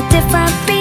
a different beat